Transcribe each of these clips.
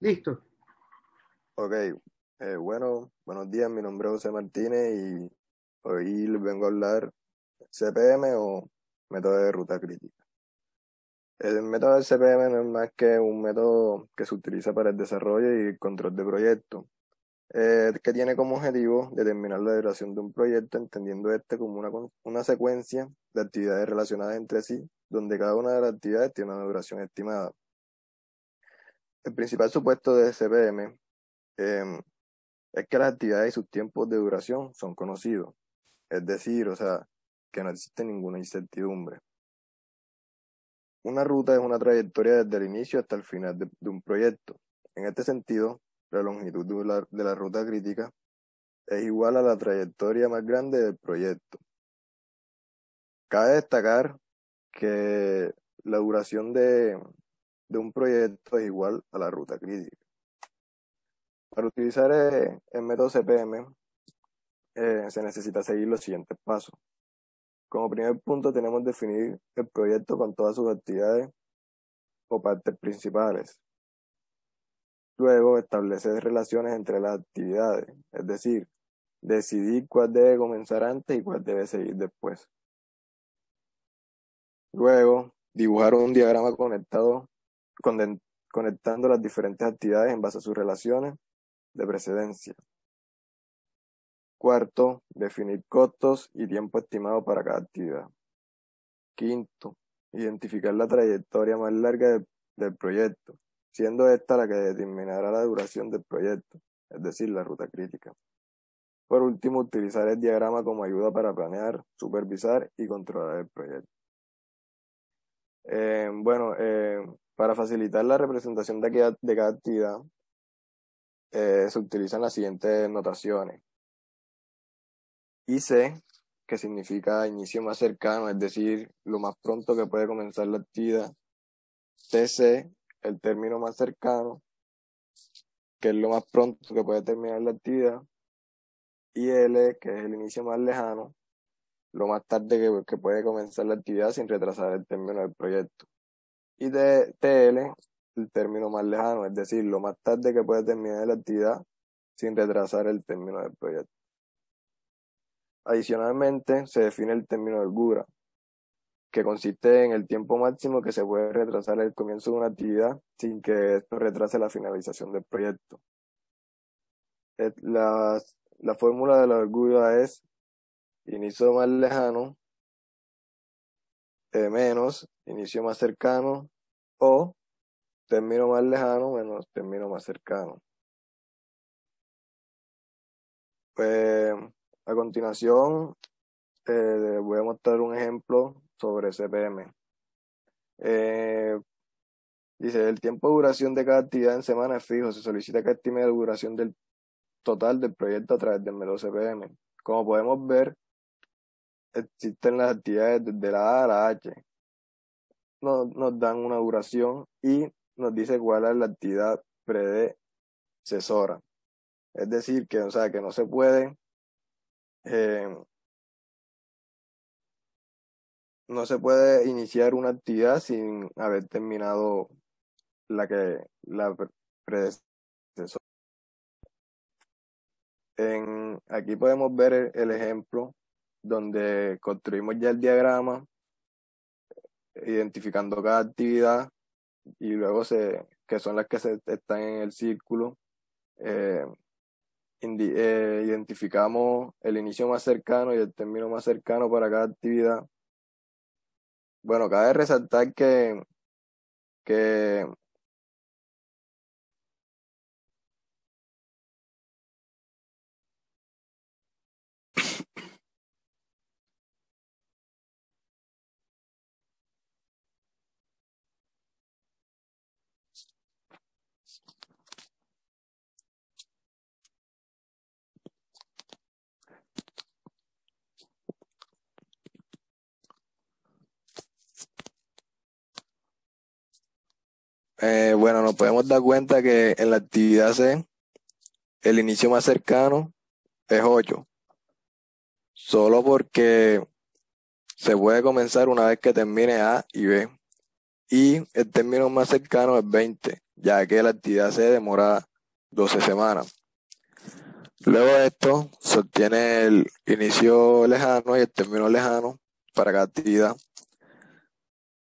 Listo. Ok, eh, bueno, buenos días, mi nombre es José Martínez y hoy les vengo a hablar CPM o método de ruta crítica. El método del CPM no es más que un método que se utiliza para el desarrollo y el control de proyectos, eh, que tiene como objetivo determinar la duración de un proyecto, entendiendo este como una, una secuencia de actividades relacionadas entre sí, donde cada una de las actividades tiene una duración estimada. El principal supuesto de CPM em, es que las actividades y sus tiempos de duración son conocidos. Es decir, o sea, que no existe ninguna incertidumbre. Una ruta es una trayectoria desde el inicio hasta el final de, un proyecto. En este sentido, la longitud de la, de la ruta crítica es igual a la trayectoria más grande del proyecto. Cabe destacar que la duración de, de un proyecto es igual a la ruta crítica. Para utilizar eh, el método CPM eh, se necesita seguir los siguientes pasos. Como primer punto tenemos definir el proyecto con todas sus actividades o partes principales. Luego establecer relaciones entre las actividades, es decir, decidir cuál debe comenzar antes y cuál debe seguir después. Luego, dibujar un diagrama conectado conectando las diferentes actividades en base a sus relaciones de precedencia. Cuarto, definir costos y tiempo estimado para cada actividad. Quinto, identificar la trayectoria más larga del proyecto, siendo esta la que determinará la duración del proyecto, es decir, la ruta crítica. Por último, utilizar el diagrama como ayuda para planear, supervisar y controlar el proyecto. Eh, bueno, eh, para facilitar la representación de cada, actividad, eh, se utilizan las siguientes notaciones. IC, que significa inicio más cercano, es decir, lo más pronto que puede comenzar la actividad. TC, el término más cercano, que es lo más pronto que puede terminar la actividad. Y L, que es el inicio más lejano, lo más tarde que puede comenzar la actividad sin retrasar el término del proyecto y TL, el término más lejano, es decir, lo más tarde que puede terminar la actividad sin retrasar el término del proyecto. Adicionalmente, se define el término de holgura, que consiste en el tiempo máximo que se puede retrasar el comienzo de una actividad sin que esto retrase la finalización del proyecto. La, la fórmula de la holgura es inicio más lejano eh, menos inicio más cercano o término más lejano menos término más cercano. Pues a continuación eh, voy a mostrar un ejemplo sobre CPM. Eh, dice, el tiempo de duración de cada actividad en semana es fijo. Se solicita que estime la duración del total del proyecto a través del método CPM. Como podemos ver, existen las actividades desde la A a la H. Nos, nos dan una duración y nos dice cuál es la actividad predecesora. Es decir, que, o sea, que no se puede eh, no se puede iniciar una actividad sin haber terminado la que la predecesora. En, aquí podemos ver el ejemplo donde construimos ya el diagrama, identificando cada actividad y luego se, que son las que se, están en el círculo, eh, eh, identificamos el inicio más cercano y el término más cercano para cada actividad. Bueno, cabe resaltar que, que Eh, bueno, nos podemos dar cuenta que en la actividad C el inicio más cercano es 8. Solo porque se puede comenzar una vez que termine A y B. Y el término más cercano es 20, ya que la actividad se demora 12 semanas. Luego de esto, se obtiene el inicio lejano y el término lejano para cada actividad.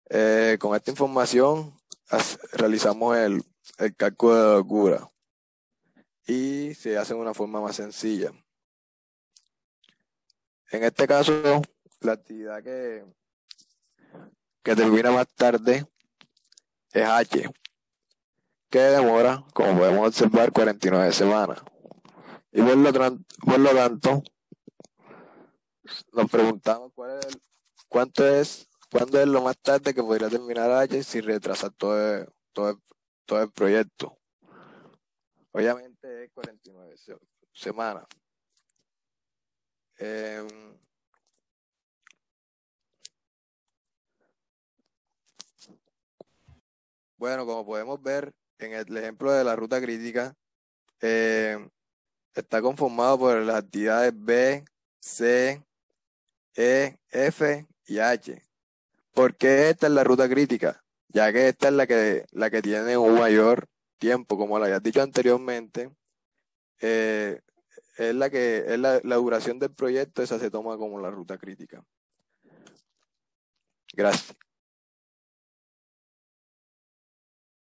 Eh, con esta información realizamos el, el cálculo de locura y se hace de una forma más sencilla. En este caso, la actividad que, que termina más tarde es H, que demora, como podemos observar, 49 semanas. Y por lo, por lo tanto, nos preguntamos cuál es cuánto es, cuándo es lo más tarde que podría terminar H sin retrasar todo todo todo el proyecto. Obviamente es 49 semanas. Em, bueno, como podemos ver en el ejemplo de la ruta crítica, em, está conformado por las actividades B, C, E, F y H. ¿Por qué esta es la ruta crítica? Ya que esta es la que, la que tiene un mayor tiempo, como lo había dicho anteriormente, eh, es la que es la duración del proyecto, esa se toma como la ruta crítica. Gracias.